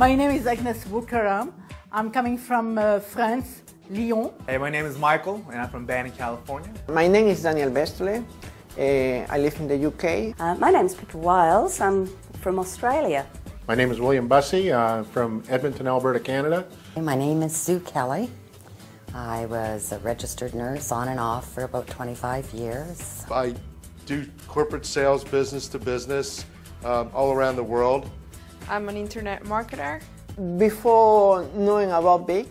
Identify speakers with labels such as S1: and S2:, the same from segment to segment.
S1: My name is Agnes Boukaram. I'm coming from uh, France, Lyon.
S2: Hey, my name is Michael, and I'm from Banning, California.
S3: My name is Daniel Bestle. Uh, I live in the UK.
S4: Uh, my name is Peter Wiles. I'm from Australia.
S5: My name is William Bussey uh, from Edmonton, Alberta, Canada.
S6: My name is Sue Kelly. I was a registered nurse on and off for about 25 years.
S7: I do corporate sales, business to business, um, all around the world.
S8: I'm an internet marketer.
S3: Before knowing about Vick,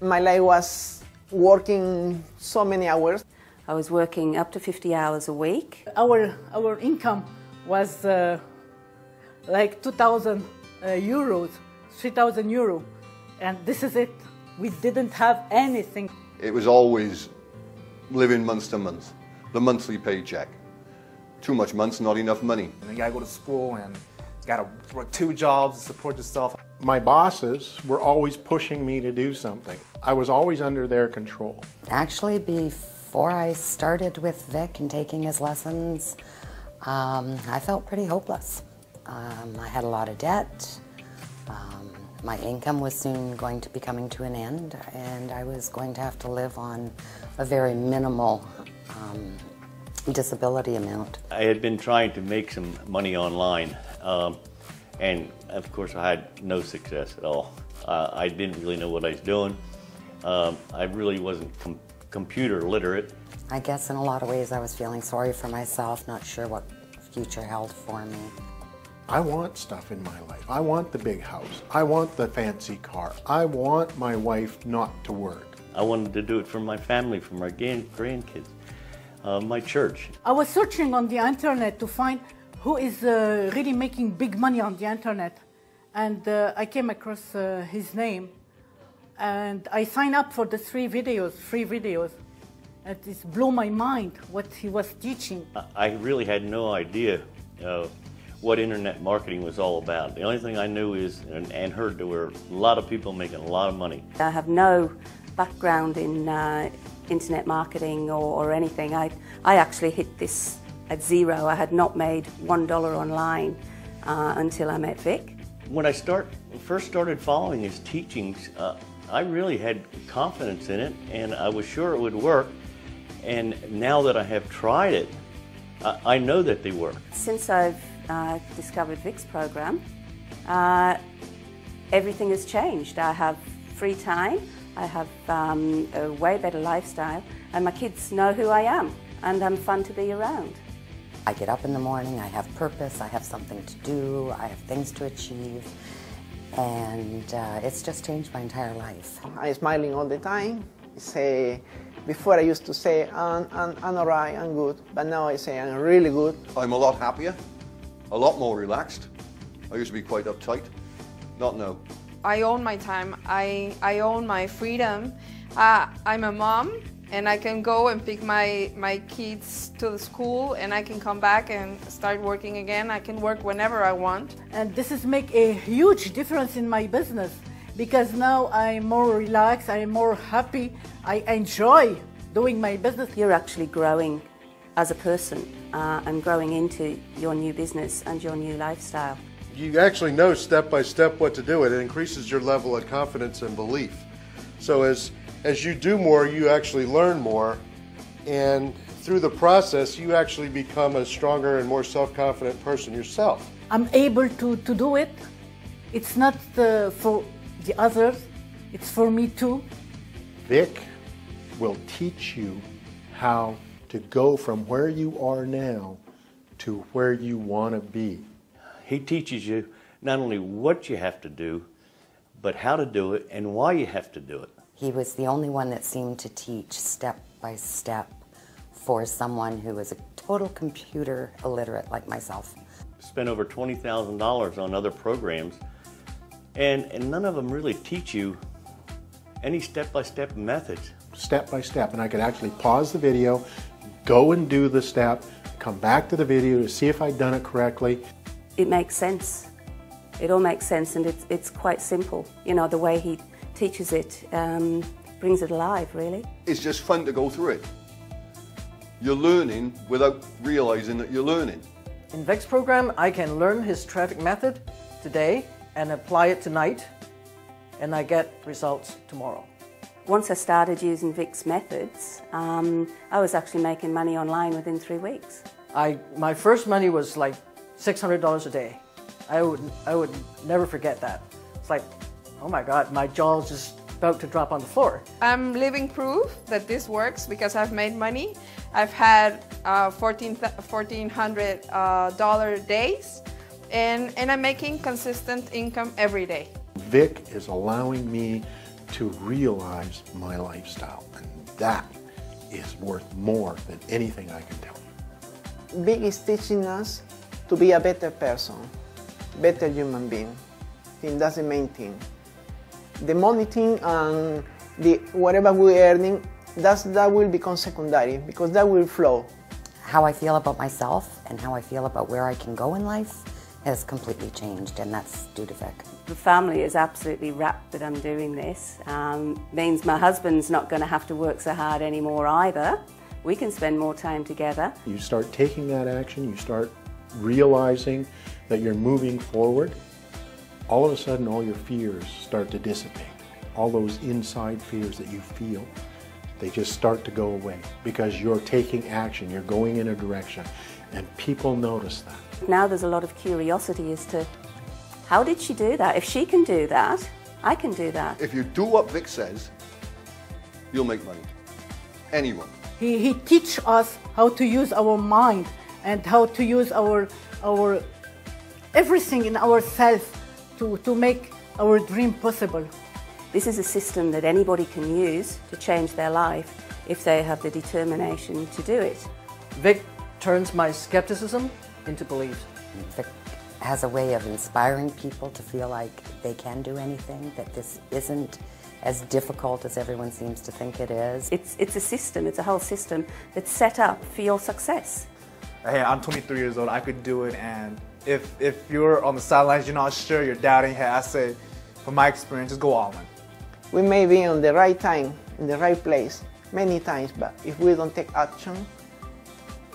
S3: my life was working so many hours.
S4: I was working up to 50 hours a week.
S1: Our, our income was uh, like 2,000 uh, euros, 3,000 euro. And this is it. We didn't have anything.
S7: It was always living month to month, the monthly paycheck. Too much months, not enough money.
S2: And you gotta go to school and you gotta work two jobs to support yourself.
S5: My bosses were always pushing me to do something. I was always under their control.
S6: Actually, before I started with Vick and taking his lessons, um, I felt pretty hopeless. Um, I had a lot of debt. Um, my income was soon going to be coming to an end, and I was going to have to live on a very minimal um, disability amount.
S9: I had been trying to make some money online, um, and of course, I had no success at all. Uh, I didn't really know what I was doing. Um, I really wasn't com computer literate.
S6: I guess in a lot of ways I was feeling sorry for myself, not sure what future held for me.
S5: I want stuff in my life. I want the big house. I want the fancy car. I want my wife not to work.
S9: I wanted to do it for my family, for my grandkids, uh, my church.
S1: I was searching on the internet to find who is uh, really making big money on the internet. And uh, I came across uh, his name. And I signed up for the three videos, free videos. And it blew my mind what he was teaching.
S9: I really had no idea uh, what internet marketing was all about. The only thing I knew is, and, and heard, there were a lot of people making a lot of money.
S4: I have no background in uh, internet marketing or, or anything. I, I actually hit this at zero. I had not made one dollar online uh, until I met Vick.
S9: When I start, first started following his teachings, uh, I really had confidence in it and I was sure it would work. And now that I have tried it, I know that they work.
S4: Since I've uh, discovered Vick's program, uh, everything has changed. I have free time, I have um, a way better lifestyle, and my kids know who I am, and I'm fun to be around.
S6: I get up in the morning, I have purpose, I have something to do, I have things to achieve, and uh, it's just changed my entire life.
S3: I'm smiling all the time. Say, before I used to say, I'm, I'm, I'm all right, I'm good, but now I say I'm really good.
S7: I'm a lot happier, a lot more relaxed. I used to be quite uptight, not now.
S8: I own my time, I, I own my freedom. Uh, I'm a mom and I can go and pick my, my kids to the school and I can come back and start working again. I can work whenever I want.
S1: And this is make a huge difference in my business because now I'm more relaxed, I'm more happy, I enjoy doing my business.
S4: You're actually growing as a person uh, and growing into your new business and your new lifestyle.
S7: You actually know step by step what to do. It increases your level of confidence and belief. So as as you do more, you actually learn more, and through the process, you actually become a stronger and more self-confident person yourself.
S1: I'm able to, to do it. It's not uh, for the others, it's for me too.
S5: Vick will teach you how to go from where you are now to where you want to be.
S9: He teaches you not only what you have to do, but how to do it and why you have to do it.
S6: He was the only one that seemed to teach step by step for someone who was a total computer illiterate like myself.
S9: Spent over $20,000 on other programs, and, and none of them really teach you any step-by-step -step methods.
S5: Step by step, and I could actually pause the video, go and do the step, come back to the video to see if I'd done it correctly.
S4: It makes sense. It all makes sense, and it's, it's quite simple. You know, the way he teaches it, um, brings it alive, really.
S7: It's just fun to go through it. You're learning without realizing that you're learning.
S10: In Vick's program, I can learn his traffic method today and apply it tonight, and I get results tomorrow.
S4: Once I started using Vick's methods, um, I was actually making money online within three weeks.
S10: I, my first money was like $600 a day. I would, I would never forget that. It's like, oh my God, my jaw's just about to drop on the floor.
S8: I'm living proof that this works because I've made money. I've had uh, 14, $1,400 uh, days and, and I'm making consistent income every day.
S5: Vick is allowing me to realize my lifestyle, and that is worth more than anything I can tell you.
S3: Vick is teaching us to be a better person, better human being. I think that's the main thing. The money thing and the whatever we're earning, that's, that will become secondary because that will flow.
S6: How I feel about myself and how I feel about where I can go in life has completely changed, and that's due to Vick.
S4: The family is absolutely wrapped that I'm doing this. Um, means my husband's not going to have to work so hard anymore either. We can spend more time together.
S5: You start taking that action, you start realizing that you're moving forward, all of a sudden all your fears start to dissipate. All those inside fears that you feel, they just start to go away because you're taking action, you're going in a direction, and people notice that.
S4: Now there's a lot of curiosity as to how did she do that? If she can do that, I can do that.
S11: If you do what Vick says, you'll make money. Anyone.
S1: He, he teach us how to use our mind and how to use our, our everything in ourselves to, to make our dream possible.
S4: This is a system that anybody can use to change their life if they have the determination to do it.
S10: Vick turns my skepticism into belief.
S6: Vick has a way of inspiring people to feel like they can do anything, that this isn't as difficult as everyone seems to think it is.
S4: It's, it's a system, it's a whole system that's set up for your success.
S2: Hey, I'm 23 years old, I could do it, and if, if you're on the sidelines, you're not sure, you're doubting, hey, I say, from my experience, just go all in.
S3: We may be on the right time, in the right place, many times, but if we don't take action,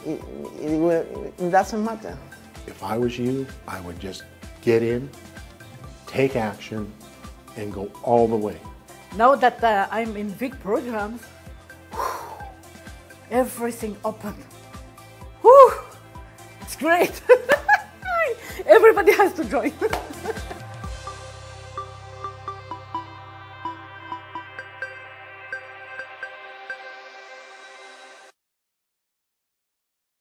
S3: it, it, will, it doesn't matter.
S5: If I was you, I would just get in, take action, and go all the way.
S1: Now that uh, I'm in big programs, everything open. Great. Everybody has to join.